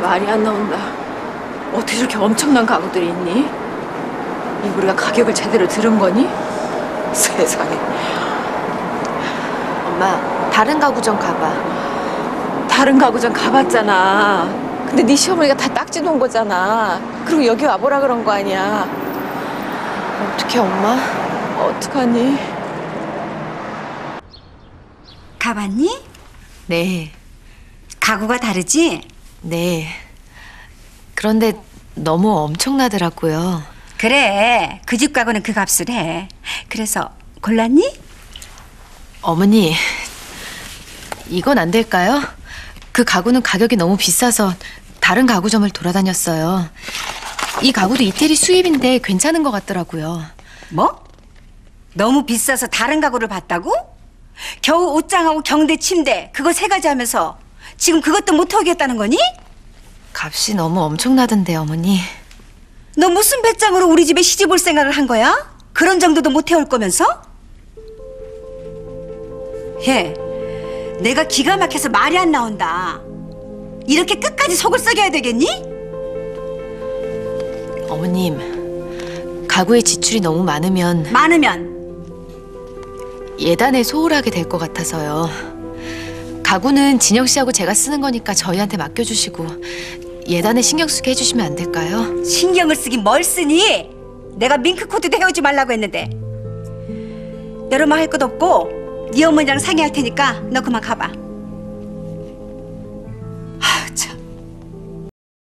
말이 안 나온다. 어떻게 저렇게 엄청난 가구들이 있니? 이 우리가 가격을 제대로 들은 거니? 세상에. 엄마 다른 가구 좀 가봐. 다른 가구점 가봤잖아. 근데 네 시어머니가 다 딱지 놓은 거잖아. 그리고 여기 와보라 그런 거 아니야. 어떻게 엄마? 어떡하니? 가봤니? 네, 가구가 다르지? 네. 그런데 너무 엄청나더라고요. 그래 그 집 가구는 그 값을 해 그래서 골랐니? 어머니, 이건 안 될까요? 그 가구는 가격이 너무 비싸서 다른 가구점을 돌아다녔어요. 이 가구도 이태리 수입인데 괜찮은 것 같더라고요. 뭐? 너무 비싸서 다른 가구를 봤다고? 겨우 옷장하고 경대 침대 그거 세 가지 하면서 지금 그것도 못 하겠다는 거니? 값이 너무 엄청나던데, 어머니. 너 무슨 배짱으로 우리 집에 시집 올 생각을 한 거야? 그런 정도도 못 해올 거면서? 예, 내가 기가 막혀서 말이 안 나온다. 이렇게 끝까지 속을 썩여야 되겠니? 어머님, 가구에 지출이 너무 많으면 많으면 예단에 소홀하게 될 것 같아서요. 가구는 진영 씨하고 제가 쓰는 거니까 저희한테 맡겨주시고 예단에 신경 쓰게 해주시면 안 될까요? 신경을 쓰긴 뭘 쓰니? 내가 밍크 코트도 해오지 말라고 했는데. 여름아 할것 없고 네 어머니랑 상의할 테니까 너 그만 가봐.